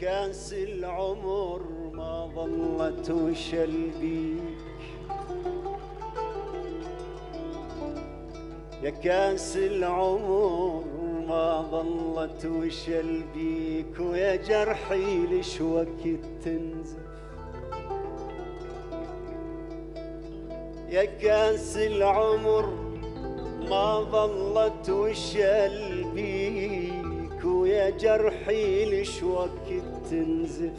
كاس العمر ما ظلت وشل بيك يا كاس العمر ما ظلت وشل بيك ويا جرحي لش وقت تنزف. يا كاس العمر ما ظلت وشل بيك ويا جرحي لش وقت تنزف؟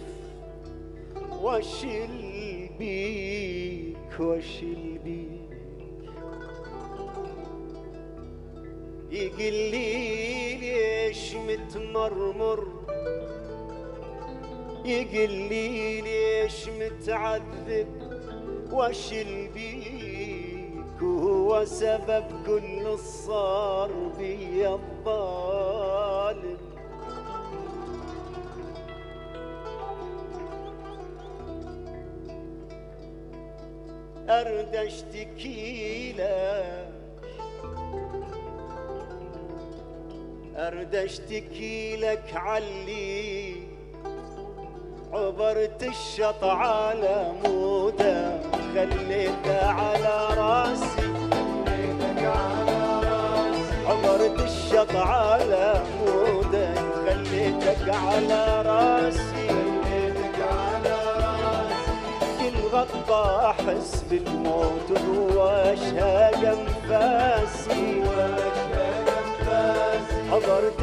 واشل بيك واشل بيك يقل لي ليش متمرمر؟ يقل لي ليش متعذب؟ واشل بيك وهو سبب كل الصار بي الظالم. أرد أشتكي لك علي عبرت الشط على موده خليته على راسي. عبرت الشط على موده خليتك على راسي. غطى أحس بالموت واشهاق أنفاسي. عبرت